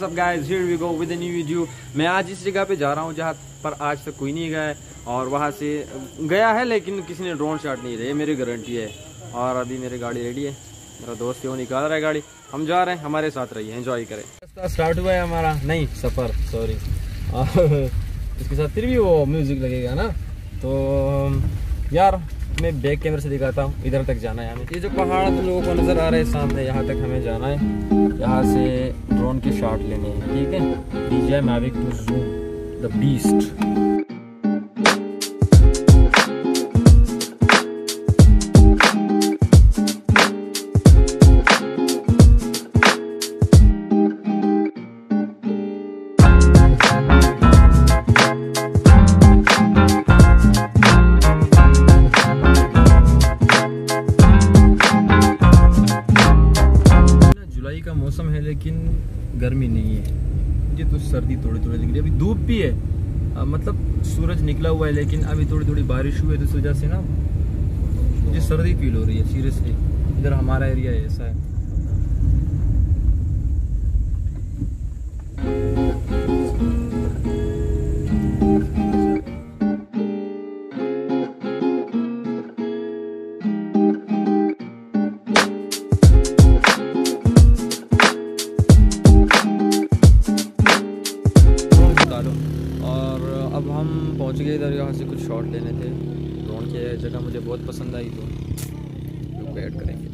सब guys here we go with new video मैं आज इस जगह पे जा रहा हूँ जहाँ पर आज तक कोई नहीं गया है और वहाँ से गया है लेकिन किसी ने ड्रोन शॉट नहीं रहे मेरी गारंटी है। और अभी मेरी गाड़ी रेडी है। मेरा दोस्त वो निकाल रहा है गाड़ी? हम जा रहे हैं हमारे साथ रहिए एंजॉय करें। स्टार्ट हुआ है हमारा। नहीं सफ़र सॉरी इसके साथ फिर भी वो म्यूज़िक लगेगा ना? तो यार मैं बैक कैमरे से दिखाता हूँ, इधर तक जाना है हमें। ये जो पहाड़ तुम लोगों को नज़र आ रहे हैं सामने, यहाँ तक हमें जाना है। यहाँ से ड्रोन के शॉट लेने हैं, ठीक है? DJI Mavic two zoom the beast मौसम है लेकिन गर्मी नहीं है। मुझे तो सर्दी थोड़ी थोड़ी दिख रही है। अभी धूप भी है। आ, मतलब सूरज निकला हुआ है लेकिन अभी थोड़ी थोड़ी बारिश हुई है जिस इस वजह से ना मुझे सर्दी फील हो रही है सीरियसली। इधर हमारा एरिया ऐसा है। हम पहुँच गए इधर, यहाँ से कुछ शॉट लेने थे। ड्रोन की जगह मुझे बहुत पसंद आई तो ऐड करेंगे।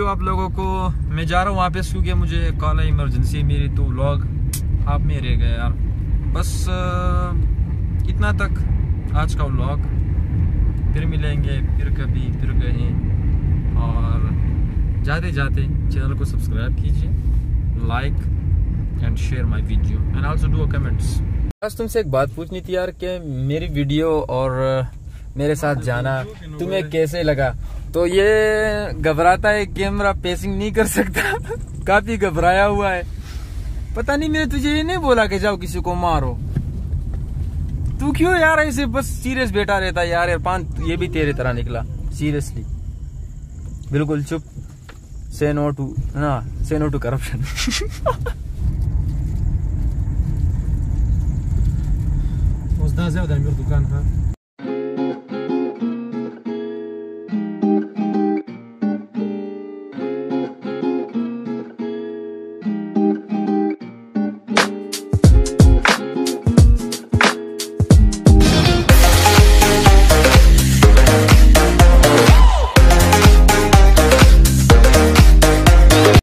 वीडियो आप लोगों को मैं जा रहा हूँ वापस, क्योंकि मुझे कॉल है इमरजेंसी मेरी तो व्लॉग आप में रह गए यार। बस इतना तक आज का व्लॉग फिर मिलेंगे, फिर कभी, फिर कहीं। और जाते जाते चैनल को सब्सक्राइब कीजिए like and share my video and also do a comments बस तुमसे एक बात पूछनी थी यार कि मेरी वीडियो और मेरे साथ जाना। तुम्हें कैसे लगा? तो ये घबराता है कैमरा पेसिंग नहीं कर सकता। काफ़ी घबराया हुआ है। पता नहीं, मैंने तुझे ये नहीं बोला कि जाओ किसी को मारो। तू क्यों यार ऐसे बस सीरियस बैठा रहता यार? यार, पान, ये भी तेरे तरह निकला सीरियसली बिल्कुल चुप। से नो टू ना से नो टू करप्शन उस दुकान है